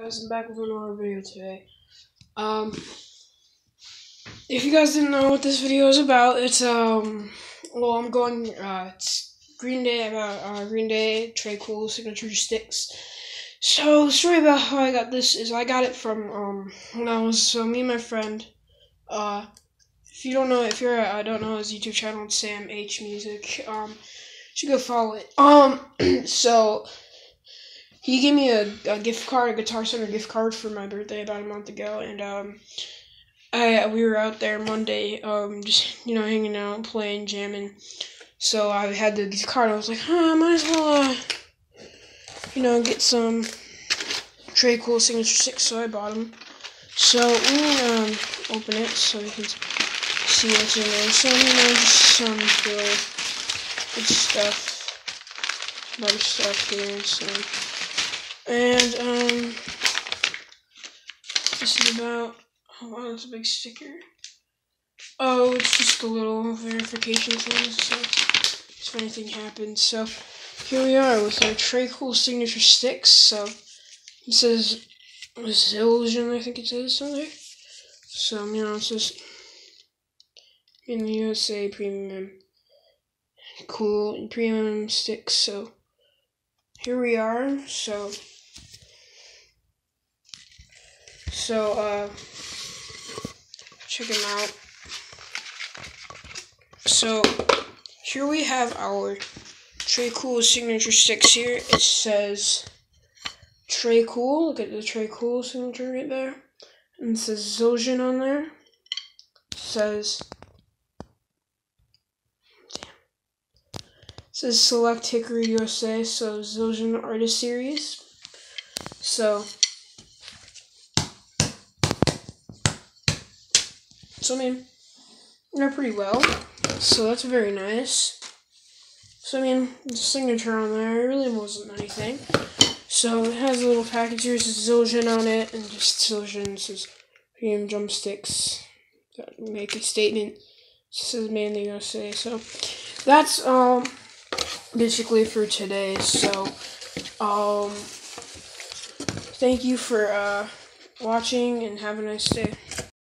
guys, I'm back with another video today. Um, if you guys didn't know what this video is about, it's, um, well, I'm going, uh, it's Green Day, about, uh, Green Day, Tré Cool, Signature Sticks. So, the story about how I got this is I got it from, um, when I was, so me and my friend, uh, if you don't know, if you're, I don't know his YouTube channel, it's Sam H Music, um, you should go follow it. Um, so, he gave me a, a gift card, a Guitar Center gift card for my birthday about a month ago, and um, I we were out there Monday, um, just you know hanging out, playing, jamming. So I had the gift card. I was like, huh, I might as well, uh, you know, get some Tré Cool Signature Sticks. So I bought them. So let me um, open it so you can see what's in there. So you know, just some good stuff, other stuff here. Some. And, um, this is about, oh wow, that's a big sticker. Oh, it's just a little verification thing, so if anything happens. So, here we are with our Tré Cool signature sticks. So, it says Zildjian, I think it says on there. So, you know, it says in the USA premium cool premium sticks. So, here we are. So, So, uh, check them out. So, here we have our Tré Cool signature sticks here. It says Tré Cool. Look at the Tré Cool signature right there. And it says Zildjian on there. It says damn. It says Select Hickory USA, so Zildjian Artist Series. So I mean, they're pretty well. So, that's very nice. So, I mean, the signature on there really wasn't anything. So, it has a little package here. Says Zildjian on it, and just Zildjian says premium drumsticks that make a statement. This says man the USA. So, that's, um, basically for today. So, um, thank you for, uh, watching and have a nice day.